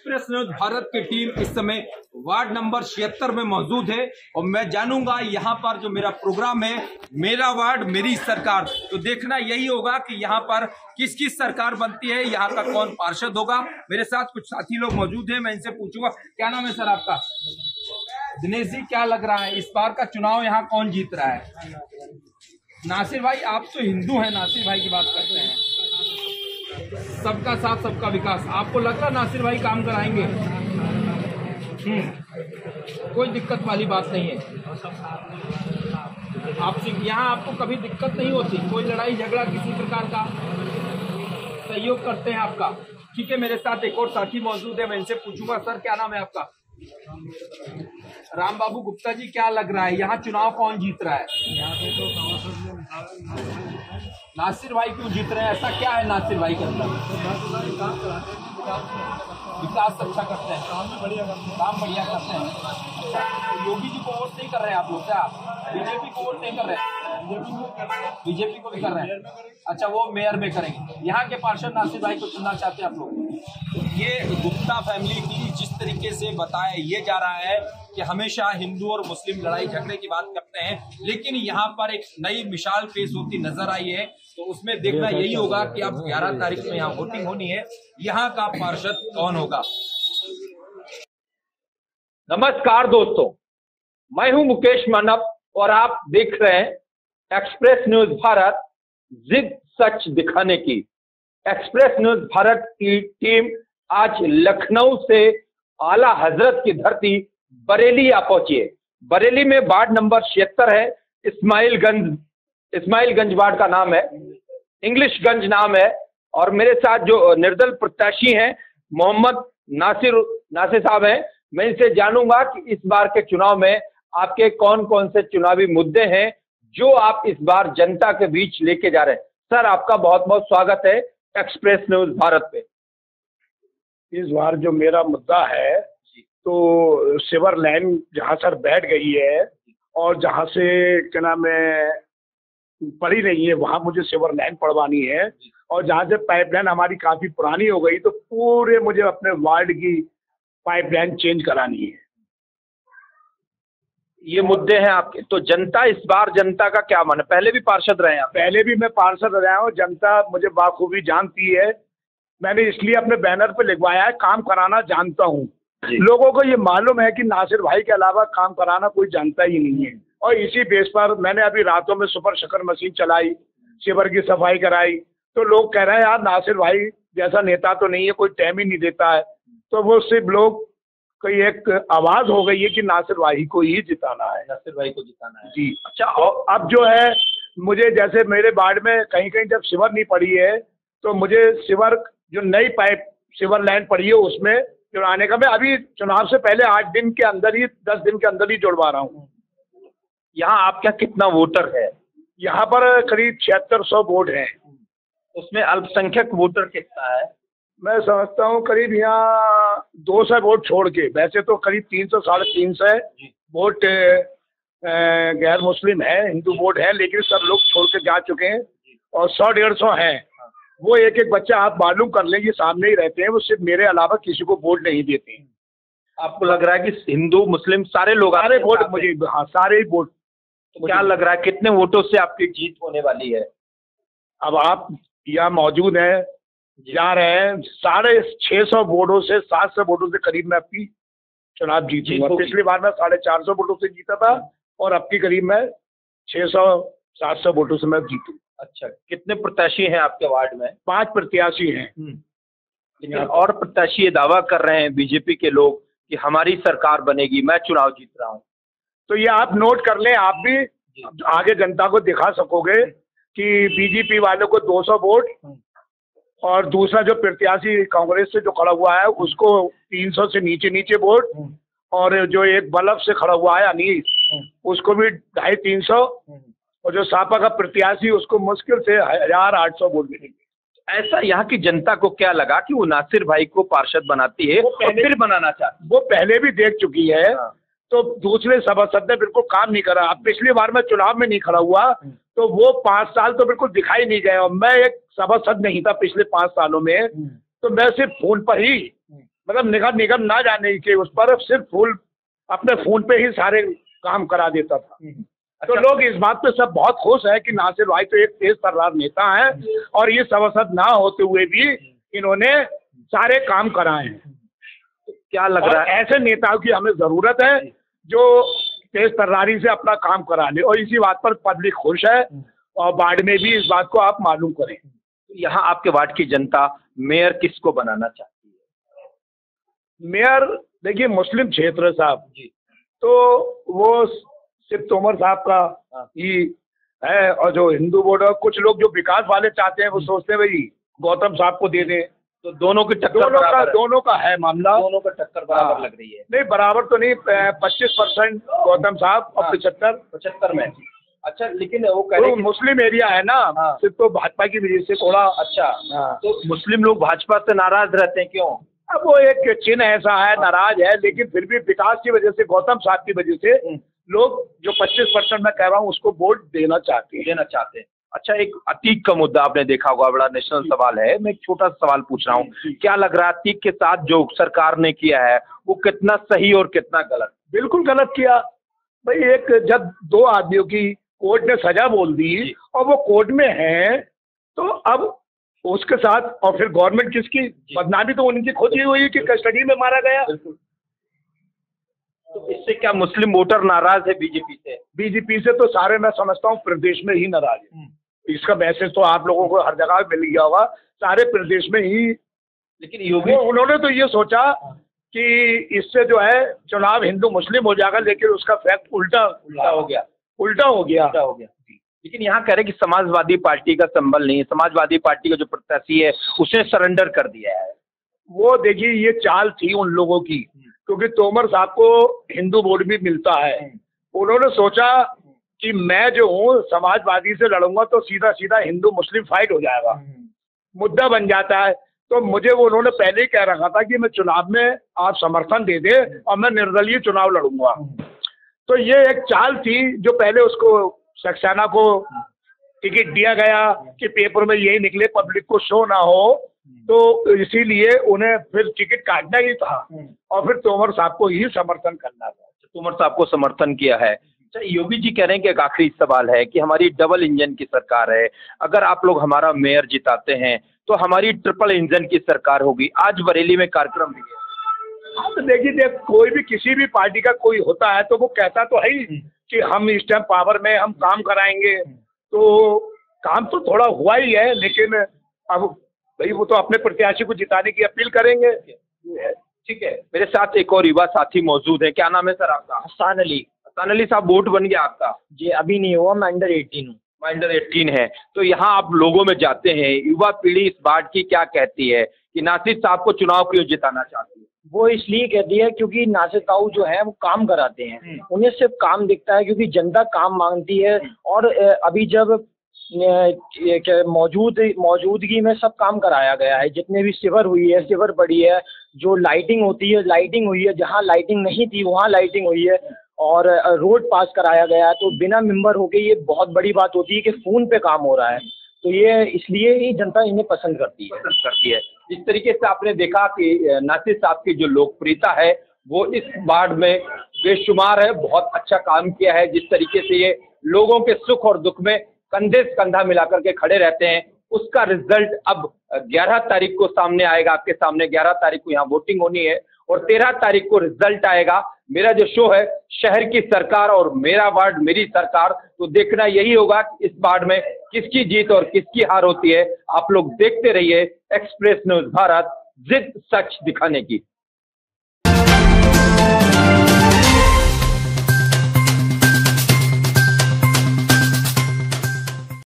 Express news Bharat की team इस समय वार्ड नंबर छिहत्तर में मौजूद है और मैं जानूँगा यहाँ पर जो मेरा प्रोग्राम है, मेरा वार्ड, मेरी सरकार। तो देखना यही होगा कि यहाँ पर किस किस सरकार बनती है, यहाँ का कौन पार्षद होगा। मेरे साथ कुछ साथी लोग मौजूद हैं, मैं इनसे पूछूँगा। क्या नाम है सर आपका? दिनेश जी, क्या लग रहा है, इस बार का चुनाव यहाँ कौन जीत रहा है? नासिर भाई, आप तो हिंदू हैं, नासिर भाई की बात करते हैं। सबका साथ सबका विकास। आपको लग रहा नासिर भाई काम कराएँगे? हम्म, कोई दिक्कत वाली बात नहीं है। आपसे यहाँ आपको कभी दिक्कत नहीं होती। कोई लड़ाई झगड़ा किसी प्रकार का सहयोग करते हैं आपका। ठीक है मेरे साथ एक और साथी मौजूद है मैं इनसे पूछूँगा सर क्या नाम है आपका? राम बाबू गुप्ता जी क्या लग रहा है? यहाँ चुनाव कौन जीत रहा है? नासिर भाई क्यों जीत रहे हैं? ऐसा क्या है नासिर भाई के अंदर विकास अच्छा करते हैं। काम बढ़िया करते हैं। अच्छा तो योगी जी को वोट नहीं कर रहे हैं आप लोग क्या? बीजेपी को वोट नहीं कर रहे हैं? बीजेपी को भी कर रहे हैं? अच्छा वो मेयर में करेंगे। यहाँ के पार्षद नासिर भाई को चुनना चाहते हैं आप लोग। ये गुप्ता फैमिली की जिस तरीके से बताया ये जा रहा है कि हमेशा हिंदू और मुस्लिम लड़ाई झगड़े की बात करते हैं लेकिन यहाँ पर एक नई मिसाल पेश होती नज़र आई है। तो उसमें देखना यही होगा कि अब 11 तारीख में यहाँ वोटिंग होनी है। यहाँ का पार्षद कौन होगा? नमस्कार दोस्तों मैं हूँ मुकेश मानव और आप देख रहे हैं एक्सप्रेस न्यूज़ भारत जिद सच दिखाने की। एक्सप्रेस न्यूज़ भारत की टीम आज लखनऊ से आला हज़रत की धरती बरेली आ पहुँची है। बरेली में वार्ड नंबर छिहत्तर है। इस्माइलगंज इस्माइलगंज वार्ड का नाम है। इंग्लिशगंज नाम है। और मेरे साथ जो निर्दल प्रत्याशी हैं, मोहम्मद नासिर नासिर साहब हैं, मैं इनसे जानूँगा कि इस बार के चुनाव में आपके कौन कौन से चुनावी मुद्दे हैं, जो आप इस बार जनता के बीच लेके जा रहे हैं। सर, आपका बहुत बहुत स्वागत है एक्सप्रेस न्यूज़ भारत पे। इस बार जो मेरा मुद्दा है तो सिवर लाइन जहाँ सर बैठ गई है और जहाँ से क्या नाम है पड़ी नहीं है वहाँ मुझे सिवर लाइन पड़वानी है। और जहाँ से पाइपलाइन हमारी काफ़ी पुरानी हो गई तो पूरे मुझे अपने वार्ड की पाइपलाइन चेंज करानी है। ये मुद्दे हैं आपके। तो जनता इस बार जनता का क्या मन है पहले भी पार्षद रहे हैं आप? पहले भी मैं पार्षद रहा हूँ जनता मुझे बाखूबी जानती है। मैंने इसलिए अपने बैनर पे लिखवाया है काम कराना जानता हूँ। लोगों को ये मालूम है कि नासिर भाई के अलावा काम कराना कोई जानता ही नहीं है। और इसी बेस पर मैंने अभी रातों में सुपर शकर मशीन चलाई शिवर की सफ़ाई कराई। तो लोग कह रहे हैं यार नासिर भाई जैसा नेता तो नहीं है कोई टाइम ही नहीं देता है। तो वो सिर्फ़ लोग कोई एक आवाज़ हो गई है कि नासिर भाई को ही जिताना है। नासिर भाई को जिताना है। जी। अच्छा और अब जो है मुझे जैसे मेरे वार्ड में कहीं कहीं जब सिवर नहीं पड़ी है तो मुझे सिवर जो नई पाइप सिवर लाइन पड़ी है उसमें जुड़ाने का मैं अभी चुनाव से पहले आठ दिन के अंदर ही दस दिन के अंदर ही जुड़वा रहा हूँ। यहाँ आपका कितना वोटर है? यहाँ पर करीब छिहत्तर सौ वोट हैं। उसमें अल्पसंख्यक वोटर कितना है? मैं समझता हूँ करीब यहाँ दो सौ वोट छोड़ के वैसे तो करीब तीन सौ साढ़े तीन सौ वोट गैर मुस्लिम है हिंदू वोट है लेकिन सब लोग छोड़ के जा चुके हैं और सौ डेढ़ सौ हैं। वो एक एक बच्चा आप मालूम कर लें ये सामने ही रहते हैं वो सिर्फ़ मेरे अलावा किसी को वोट नहीं देते। हैं आपको लग रहा है कि हिंदू मुस्लिम सारे लोग सारे वोट मुझे हाँ सारे ही वोट तो क्या लग रहा है कितने वोटों से आपकी जीत होने वाली है? अब आप यहाँ मौजूद हैं जा। रहे हैं साढ़े छः सौ वोटों से सात सौ वोटों से करीब मैं आपकी चुनाव जीतूँगा पिछली बार मैं साढ़े चार सौ वोटों से जीता था और अब की करीब मैं छः सौ सात सौ वोटों से मैं जीतूँ अच्छा कितने प्रत्याशी हैं आपके वार्ड में? पाँच प्रत्याशी हैं। लेकिन और प्रत्याशी ये दावा कर रहे हैं बीजेपी के लोग कि हमारी सरकार बनेगी मैं चुनाव जीत रहा हूँ। तो ये आप नोट कर लें आप भी आगे जनता को दिखा सकोगे कि बीजेपी वालों को 200 वोट और दूसरा जो प्रत्याशी कांग्रेस से जो खड़ा हुआ है उसको 300 से नीचे नीचे वोट और जो एक बल्ब से खड़ा हुआ है अनिल उसको भी ढाई तीन सौ और जो सापा का प्रत्याशी उसको मुश्किल से हज़ार आठ सौ वोट मिलेंगे। ऐसा यहाँ की जनता को क्या लगा कि वो नासिर भाई को पार्षद बनाती है वो पहले फिर बनाना चाहती वो पहले भी देख चुकी है तो दूसरे सभासद ने बिल्कुल काम नहीं करा अब पिछली बार मैं चुनाव में नहीं खड़ा हुआ तो वो पाँच साल तो बिल्कुल दिखाई नहीं गया। और मैं एक सभासद नहीं था पिछले पाँच सालों में तो मैं सिर्फ़ फ़ोन पर ही मतलब निगम निगम ना जाने के उस पर सिर्फ़ फूल अपने फ़ोन पे ही सारे काम करा देता था। तो अच्छा। लोग इस बात पे सब बहुत खुश है कि नासिर भाई तो एक तेज तर्रार नेता है और ये सवसद ना होते हुए भी इन्होंने सारे काम कराए हैं। क्या लग रहा है? ऐसे नेताओं की हमें ज़रूरत है जो तेज तर्रारी से अपना काम करा ले और इसी बात पर पब्लिक खुश है और बाढ़ में भी इस बात को आप मालूम करें। यहाँ आपके वार्ड की जनता मेयर किसको बनाना चाहती है? मेयर देखिए मुस्लिम क्षेत्र साहब। जी। तो वो सिर्फ़ तोमर साहब का हाँ। ही है और जो हिंदू बोर्ड है कुछ लोग जो विकास वाले चाहते हैं वो सोचते हैं भाई गौतम साहब को दे दें तो दोनों की टक्कर दोनों का है। दोनों का है मामला दोनों का टक्कर बराबर हाँ। लग रही है नहीं बराबर तो नहीं पच्चीस परसेंट गौतम साहब और हाँ। पिछहत्तर पचहत्तर में अच्छा लेकिन वो कह रहे तो हैं मुस्लिम एरिया है ना हाँ। सिर्फ़ तो भाजपा की वजह से थोड़ा अच्छा हाँ। तो मुस्लिम लोग भाजपा से नाराज़ रहते हैं क्यों अब वो एक चिन्ह ऐसा है नाराज़ है लेकिन फिर भी विकास की वजह से गौतम साहब की वजह से हम्म। लोग जो 25 परसेंट मैं कह रहा हूँ उसको वोट देना चाहते हैं। देना चाहते हैं। अच्छा एक अतीक का मुद्दा आपने देखा होगा बड़ा नेशनल सवाल है। मैं एक छोटा सा सवाल पूछ रहा हूँ। क्या लग रहा है अतीक के साथ जो सरकार ने किया है वो कितना सही और कितना गलत? बिल्कुल गलत किया। भाई एक जब दो आदमियों की कोर्ट ने सजा बोल दी और वो कोर्ट में है तो अब उसके साथ और फिर गवर्नमेंट किसकी? बदनामी तो उनकी खुद ही हुई कि कस्टडी में मारा गया। तो इससे क्या मुस्लिम वोटर नाराज़ है बीजेपी से? बीजेपी से तो सारे मैं समझता हूँ प्रदेश में ही नाराज़ है। इसका मैसेज तो आप लोगों को हर जगह मिल गया होगा। सारे प्रदेश में ही लेकिन योगी उन्होंने तो ये सोचा कि इससे जो है चुनाव हिंदू मुस्लिम हो जाएगा लेकिन उसका फैक्ट उल्टा उल्टा हो गया। उल्टा हो गया। उल्टा हो गया। लेकिन यहाँ कह रहे कि समाजवादी पार्टी का संबल नहीं है। समाजवादी पार्टी का जो प्रत्याशी है उसने सरेंडर कर दिया है। वो देखिए ये चाल थी उन लोगों की। क्योंकि तोमर साहब को हिंदू वोट भी मिलता है। उन्होंने सोचा कि मैं जो हूँ, समाजवादी से लड़ूँगा तो सीधा सीधा हिंदू मुस्लिम फाइट हो जाएगा। मुद्दा बन जाता है। तो मुझे वो उन्होंने पहले ही कह रखा था कि मैं चुनाव में आप समर्थन दे दे और मैं निर्दलीय चुनाव लड़ूँगा। तो ये एक चाल थी जो पहले उसको सक्सेना को टिकट दिया गया कि पेपर में यही निकले, पब्लिक को शो ना हो। तो इसीलिए उन्हें फिर टिकट काटना ही था और फिर तोमर साहब को ही समर्थन करना था। तोमर साहब को समर्थन किया है। अच्छा योगी जी कह रहे हैं कि एक आखिरी सवाल है कि हमारी डबल इंजन की सरकार है। अगर आप लोग हमारा मेयर जिताते हैं तो हमारी ट्रिपल इंजन की सरकार होगी। आज बरेली में कार्यक्रम भी है। हाँ तो देखिए देख कोई भी किसी भी पार्टी का कोई होता है तो वो कहता तो है ही कि हम इस टाइम पावर में हम काम कराएँगे। तो काम तो थोड़ा हुआ ही है लेकिन अब भाई वो तो अपने प्रत्याशी को जिताने की अपील करेंगे। ठीक है मेरे साथ एक और युवा साथी मौजूद है। क्या नाम है सर आपका? हसान अली। हसान अली साहब वोट बन गया आपका? जी अभी नहीं हुआ मैं अंडर एटीन हूँ। मैं अंडर एट्टीन है। तो यहाँ आप लोगों में जाते हैं युवा पीढ़ी इस बात की क्या कहती है कि नासिर साहब को चुनाव क्यों जिताना चाहती है? वो इसलिए कहती है क्योंकि नासिर ताऊ जो है वो काम कराते हैं। उन्हें सिर्फ़ काम दिखता है क्योंकि जनता काम मांगती है। और अभी जब मौजूद मौजूदगी में सब काम कराया गया है। जितने भी सिवर हुई है, सिवर पड़ी है, जो लाइटिंग होती है लाइटिंग हुई है, जहाँ लाइटिंग नहीं थी, वहाँ लाइटिंग हुई है, और रोड पास कराया गया है तो बिना मेंबर होके ये बहुत बड़ी बात होती है कि फ़ोन पे काम हो रहा है। तो ये इसलिए ही जनता इन्हें पसंद करती है। पसंद करती है। जिस तरीके से आपने देखा कि नासिर साहब की जो लोकप्रियता है, वो इस वार्ड में बेशुमार है, बहुत अच्छा काम किया है, जिस तरीके से ये लोगों के सुख और दुख में कंधे से कंधा मिलाकर के खड़े रहते हैं। उसका रिज़ल्ट अब 11 तारीख को सामने आएगा, आपके सामने 11 तारीख को यहाँ वोटिंग होनी है और 13 तारीख को रिज़ल्ट आएगा। मेरा जो शो है, शहर की सरकार और मेरा वार्ड मेरी सरकार तो देखना यही होगा कि इस वार्ड में किसकी जीत और किसकी हार होती है। आप लोग देखते रहिए एक्सप्रेस न्यूज़ भारत, जिद सच दिखाने की।